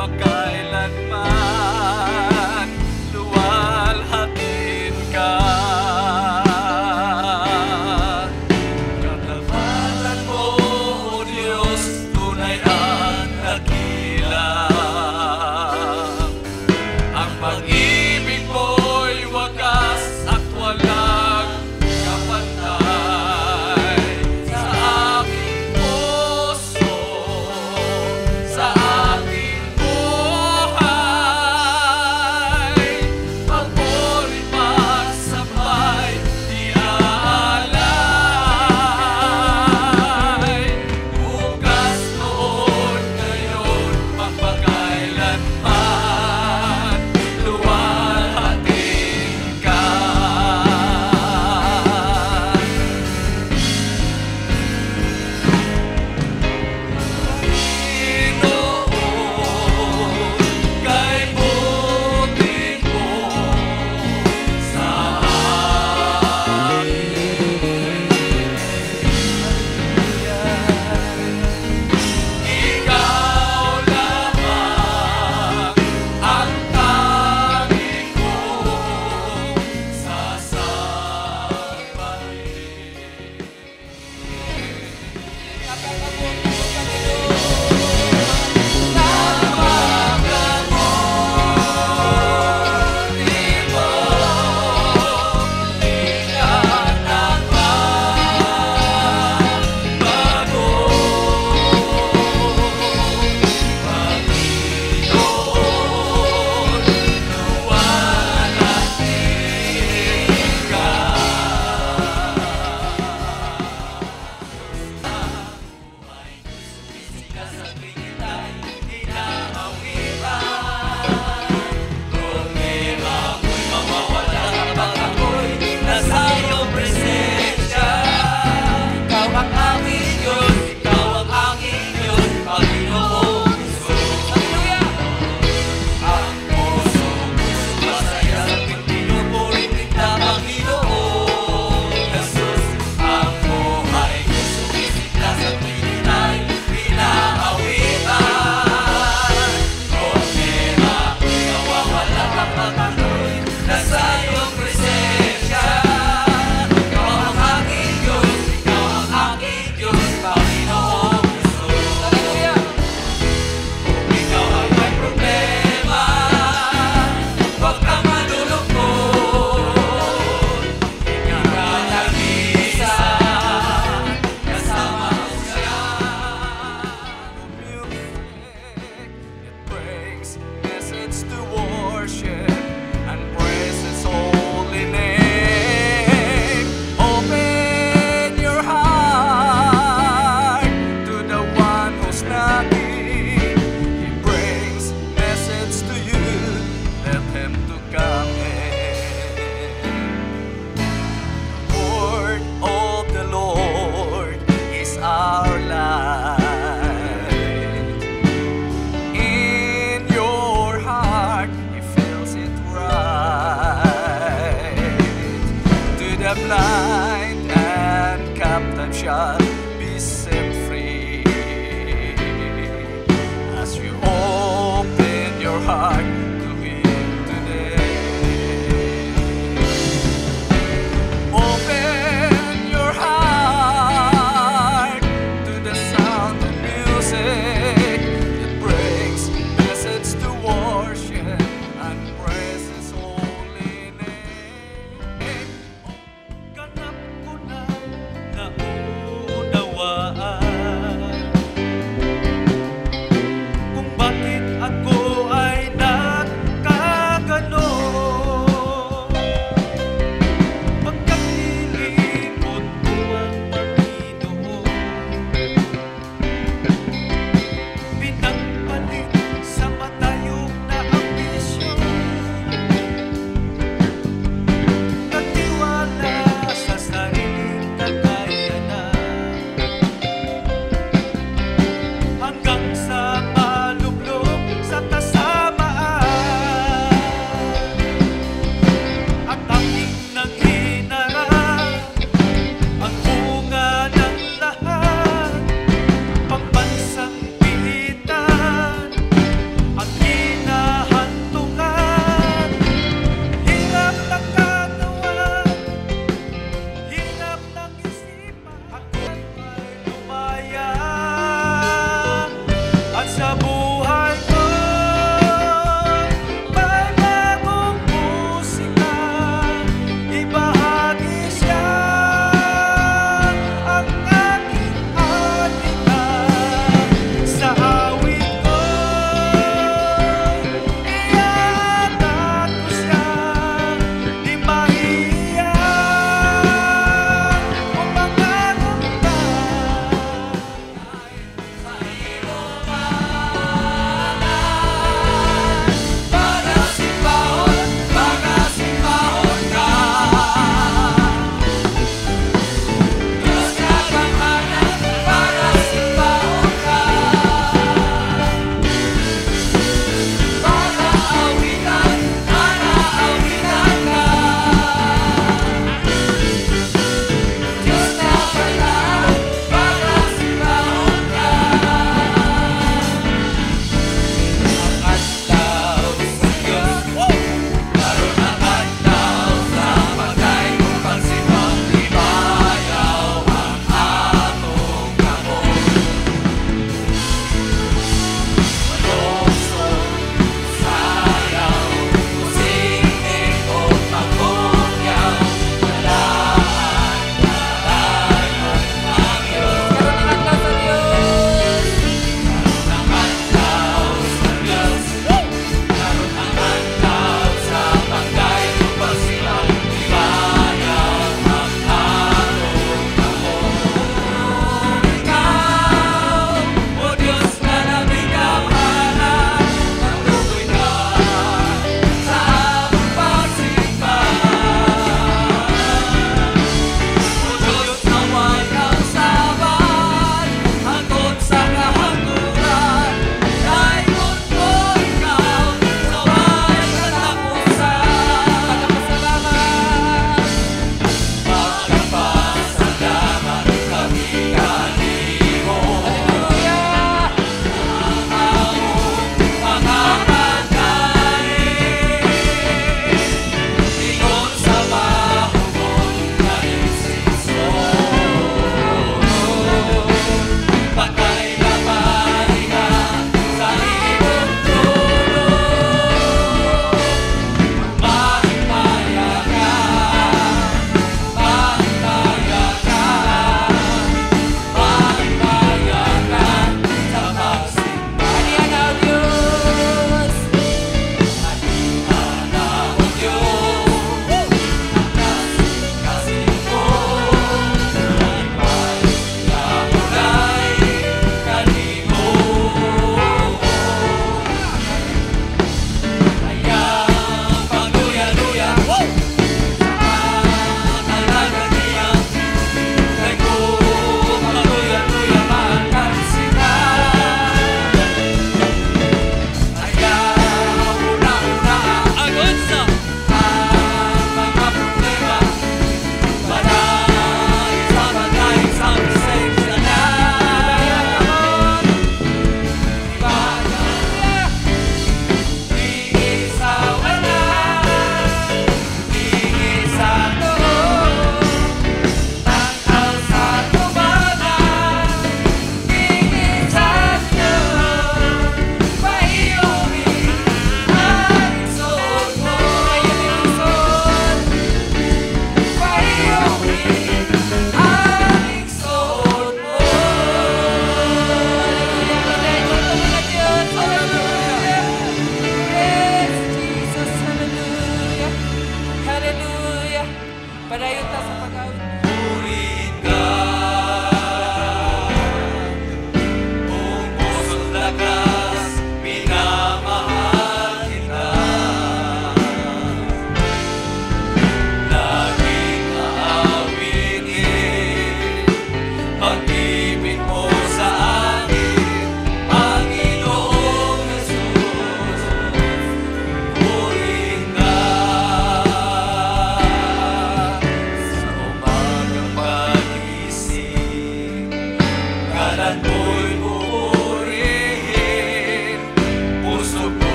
magpakailanman